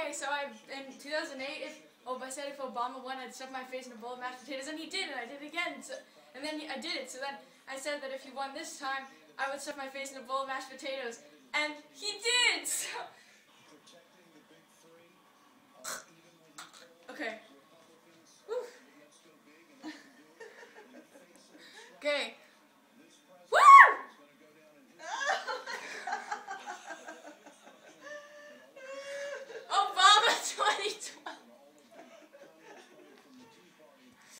okay, so I in 2008, if Ob- I said if Obama won, I'd stuff my face in a bowl of mashed potatoes, and he did, and I did it again. So, and then he, I did it. So then I said that if he won this time, I would stuff my face in a bowl of mashed potatoes, and he did. So. okay. okay.